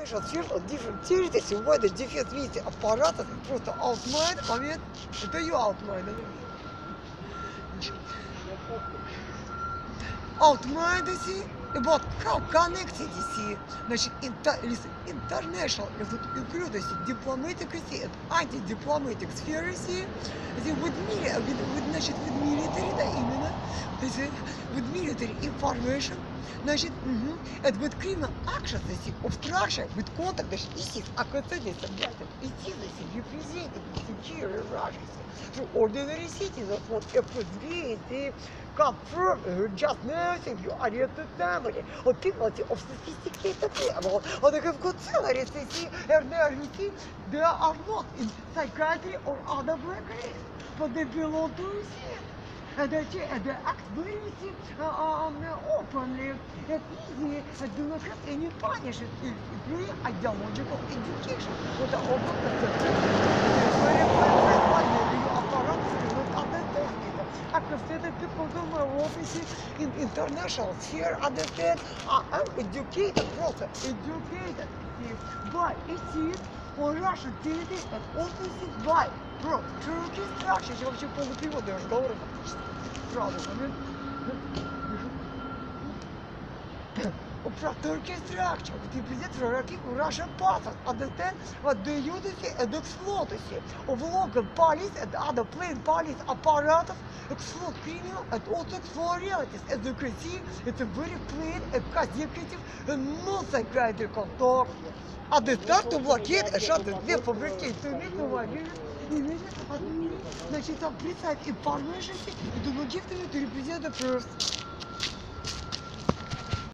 Лишь отфир от different theories, если вы будете different, видите, аппарата, просто outline, момент, это ее outline. Outline, если about how connected is значит, inter, international include diplomatic and anti-diplomatic spheres with, with, with, значит, with military information, значит, мгм, and with criminal actions, you see, of Russia, with contact, значит, ISIS, оказались, блядь, ISIS, you see, represented, secure Russia, you see, through ordinary citizens, what FSB, you see, confirm, uh, just nursing you arrested family, or people you see, of sophisticated level, or they have got salaries, you see, and they are, you see, they are not in psychiatry or other blacklist, but they belong to ISIS. that the, the accessibility um, openly and easy do not have any Spanish through ideological education with the open the people from my office in international here understand I am educated, also educated. But it is on Russian territory and also ISIS by bro, Turkish structure. Я вообще полный перевод даже разговора фактически. Сразу, момент. Про Turkish structure, the present hierarchy of Russian passes, understand what the unity and exploitation of local police and other plain police apparatus exploit criminal and also exploit realities. As you can see, it's a very plain and consecutive and non-psychiatric conduct. А без карты блокирует, а шаты две фабрики, и ты не говоришь. Значит, там представь, и парные шести, и думаю, где-то это просто.